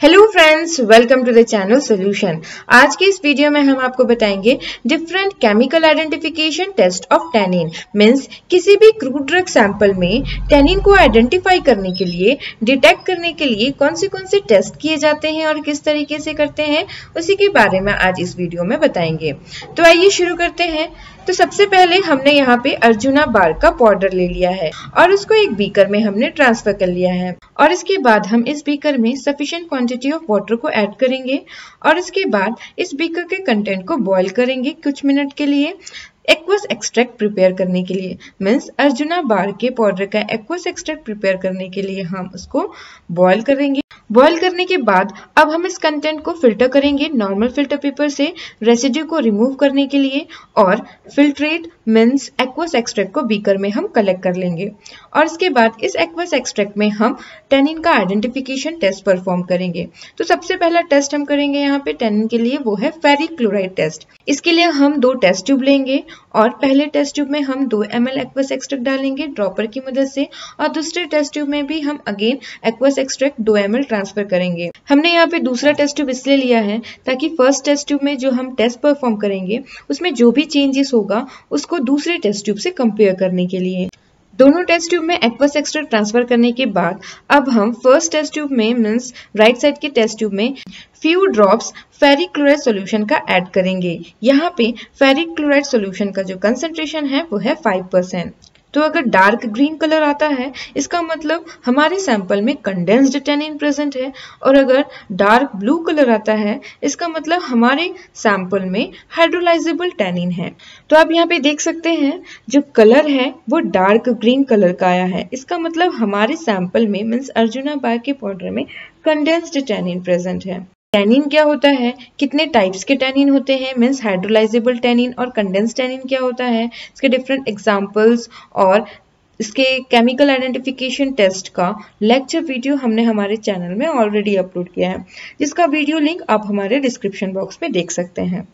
Hello friends welcome to the channel solution आज के इस वीडियो में हम आपको बताएँगे different chemical identification test of tannin means किसी भी क्रूड ड्रग सैंपल में टेनिन को आइडेंटिफाई करने के लिए डिटेक्ट करने के लिए कौन से कौन से टेस्ट किए जाते हैं और किस तरीके से करते हैं, उसी के बारे में आज इस वीडियो में बताएँगे। तो आइए शुरू करते हैं। तो सबसे पहले हमने यहाँ पे अर्जुना बार का पाउडर ले लिया है और उसको एक बीकर में हमने ट्रांसफ़र कर लिया है। और इसके बाद हम इस बीकर में सफिशियंट क्वांटिटी ऑफ़ वाटर को ऐड करेंगे और इसके बाद इस बीकर के कंटेंट को बॉईल करेंगे कुछ मिनट के लिए एक्वस एक्सट्रैक्ट प्रिपेयर करने के लिए। मीन्स अर्जुना बार के पाउडर का एक्वस एक्सट्रैक्ट प्रिपेयर करने के लिए हम उसको बॉयल करेंगे। बॉईल करने के बाद अब हम इस कंटेंट को फ़िल्टर करेंगे नॉर्मल फ़िल्टर पेपर से रेसिड्यू को रिमूव करने के लिए और फिल्ट्रेट मीन्स एक्वस एक्सट्रैक्ट को बीकर में हम कलेक्ट कर लेंगे। और इसके बाद इस एक्वस एक्सट्रैक्ट में हम टेनिन का आइडेंटिफिकेशन टेस्ट परफॉर्म करेंगे। तो सबसे पहला टेस्ट हम करेंगे यहाँ पे टेनिन के लिए, वो है फेरिक क्लोराइड टेस्ट इसके लिए हम दो टेस्ट ट्यूब लेंगे और पहले टेस्ट ट्यूब में हम दो एम एल एक्वस एक्सट्रैक्ट डालेंगे ड्रॉपर की मदद से और दूसरे टेस्ट ट्यूब में भी हम अगेन एक्वस एक्सट्रैक्ट दो एम एल ट्रांसफ़र करेंगे। हमने यहाँ पे दूसरा टेस्ट ट्यूब इसलिए लिया है ताकि फ़र्स्ट टेस्ट ट्यूब में जो हम टेस्ट परफॉर्म करेंगे, उसमें जो भी चेंजेस होगा, उसको दूसरे टेस्ट ट्यूब से कंपेयर करने के लिए। दोनों टेस्ट ट्यूब में एक्वस एक्स्ट्रा ट्रांसफ़र करने के बाद, अब हम फ़र्स्ट टेस्ट ट्यूब में मीन्स राइट साइड के टेस्ट ट्यूब में few drops ferric chloride solution का ऐड करेंगे। यहाँ पे फेरिक क्लोराइड सोल्यूशन का जो कंसेंट्रेशन है, वो है फाइव परसेंट तो अगर डार्क ग्रीन कलर आता है, इसका मतलब हमारे सैंपल में कंडेंस्ड टेनिन प्रेजेंट है, और अगर डार्क ब्लू कलर आता है, इसका मतलब हमारे सैंपल में हाइड्रोलाइजेबल टेनिन है। तो आप यहाँ पे देख सकते हैं, जो कलर है, वो डार्क ग्रीन कलर का आया है। इसका मतलब हमारे सैंपल में मीन्स अर्जुना बाय के पाउडर में कंडेंस्ड टेनिन प्रेजेंट है। टैनिन क्या होता है? कितने टाइप्स के टैनिन होते हैं? मीन्स हाइड्रोलाइजेबल टैनिन और कंडेंस टैनिन क्या होता है? इसके डिफरेंट एग्जाम्पल्स और इसके केमिकल आइडेंटिफिकेशन टेस्ट का लेक्चर वीडियो हमने हमारे चैनल में ऑलरेडी अपलोड किया है। जिसका वीडियो लिंक आप हमारे डिस्क्रिप्शन बॉक्स में देख सकते हैं।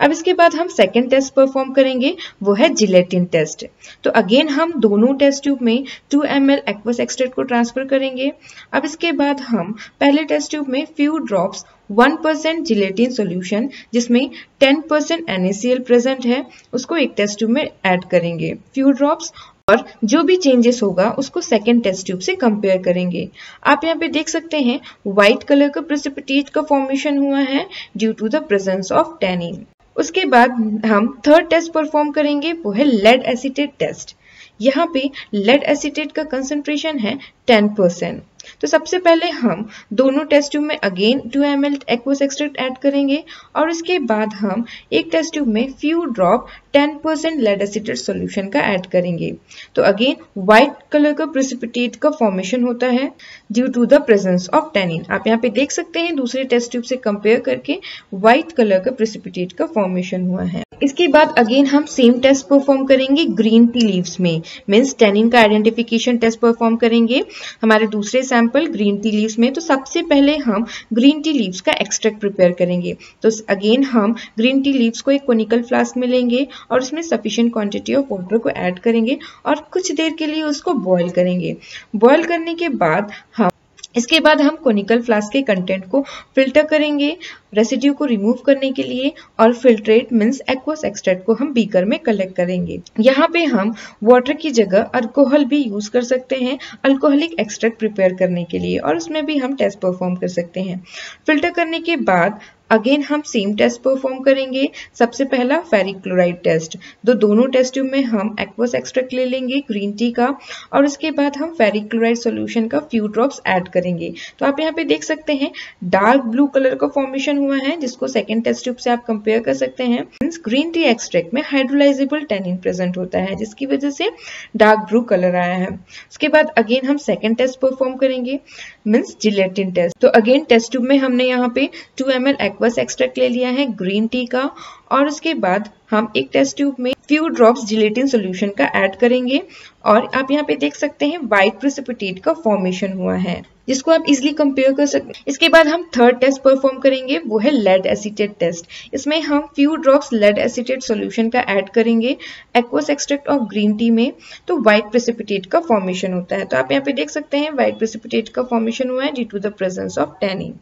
अब इसके बाद हम सेकेंड टेस्ट परफॉर्म करेंगे, वो है जिलेटिन टेस्ट तो अगेन हम दोनों टेस्ट ट्यूब में 2 एम एल एक्वस एक्सट्रेट को ट्रांसफ़र करेंगे। अब इसके बाद हम पहले टेस्ट ट्यूब में few drops 1% percent gelatin solution जिसमें 10% N A C L present है, उसको एक टेस्ट ट्यूब में ऐड करेंगे। फ्यू ड्रॉप्स और जो भी चेंजेस होगा, उसको सेकेंड टेस्ट ट्यूब से कंपेयर करेंगे। आप यहाँ पे देख सकते हैं व्हाइट कलर का प्रेसिपिटेट का फॉर्मेशन हुआ है due to the presence of tannin उसके बाद हम थर्ड टेस्ट परफॉर्म करेंगे, वो है लेड एसिटेट टेस्ट यहाँ पे लेड एसिटेट का कंसेंट्रेशन है टेन परसेंट तो सबसे पहले हम दोनों टेस्ट ट्यूब में again 2 M L aqueous extract add करेंगे और इसके बाद हम एक टेस्ट ट्यूब में few drop 10% percent lead acetate solution का ऐड करेंगे। तो अगेन व्हाइट कलर का प्रेसिपिटेट का फॉर्मेशन होता है due to the presence of tannin आप यहाँ पे देख सकते हैं, दूसरे टेस्ट ट्यूब से कंपेयर करके व्हाइट कलर का प्रेसिपिटेट का फॉर्मेशन हुआ है। इसके बाद अगेन हम सेम टेस्ट परफॉर्म करेंगे ग्रीन टी लीव्स में। मीन्स टेनिन का आइडेंटिफिकेशन टेस्ट परफॉर्म करेंगे हमारे दूसरे सैंपल ग्रीन टी लीव्स में। तो सबसे पहले हम ग्रीन टी लीव्स का एक्सट्रैक्ट प्रिपेयर करेंगे। तो अगेन हम ग्रीन टी लीव्स को एक कोनिकल फ्लास्क में लेंगे और उसमें सफिशियंट क्वांटिटी ऑफ़ वाटर को ऐड करेंगे और कुछ देर के लिए उसको बॉयल करेंगे। बॉयल करने के बाद हम, इसके बाद हम कोनिकल फ्लास्क के कंटेंट को फ़िल्टर करेंगे रेसिड्यू को रिमूव करने के लिए और फिल्ट्रेट मीन्स एक्वस एक्सट्रैक्ट को हम बीकर में कलेक्ट करेंगे। यहाँ पे हम वाटर की जगह अल्कोहल भी यूज़ कर सकते हैं, अल्कोहलिक एक्सट्रैक्ट प्रिपेयर करने के लिए और उसमें भी हम टेस्ट परफॉर्म कर सकते हैं। फ़िल्टर करने के बाद अगेन हम सेम टेस्ट परफॉर्म करेंगे। सबसे पहला फेरिक क्लोराइड टेस्ट तो दोनों टेस्ट ट्यूब में हम एक्वस एक्सट्रैक्ट ले लेंगे ग्रीन टी का और उसके बाद हम फेरिक क्लोराइड सोल्यूशन का फ्यू ड्रॉप्स ऐड करेंगे। तो आप यहाँ पे देख सकते हैं डार्क ब्लू कलर का फॉर्मेशन हुआ है, जिसको सेकेंड टेस्ट ट्यूब से आप कंपेयर कर सकते हैं। ग्रीन टी एक्सट्रैक्ट में हाइड्रोलाइजेबल टेनिन प्रेजेंट होता है, जिसकी वजह से डार्क ब्लू कलर आया है। उसके बाद अगेन हम सेकेंड टेस्ट परफॉर्म करेंगे मीन्स जिलेटिन टेस्ट तो अगेन टेस्ट ट्यूब में हमने यहाँ पे two M L aqueous extract ले लिया है ग्रीन टी का, और उसके बाद हम एक टेस्ट ट्यूब में फ्यू ड्रॉप्स जिलेटिन सोल्यूशन का ऐड करेंगे और आप यहाँ पे देख सकते हैं व्हाइट प्रिसिपिटेट का फॉर्मेशन हुआ है। जिसको आप इजिली कंपेयर कर सकते हैं। इसके बाद हम थर्ड टेस्ट परफॉर्म करेंगे, वो है लेड एसिटेट टेस्ट इसमें हम few drops lead acetate solution का ऐड करेंगे aqueous extract of green tea में तो व्हाइट प्रिसिपिटेट का फॉर्मेशन होता है। तो आप यहाँ पे देख सकते हैं व्हाइट प्रिसिपिटेट का फॉर्मेशन हुआ है due to the presence of tannin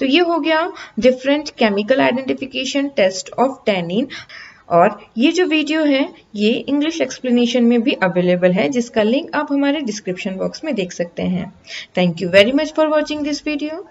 तो ये हो गया different chemical identification test of tannin और ये जो वीडियो है, ये इंग्लिश एक्सप्लेनेशन में भी अवेलेबल है, जिसका लिंक आप हमारे डिस्क्रिप्शन बॉक्स में देख सकते हैं। Thank you very much for watching this video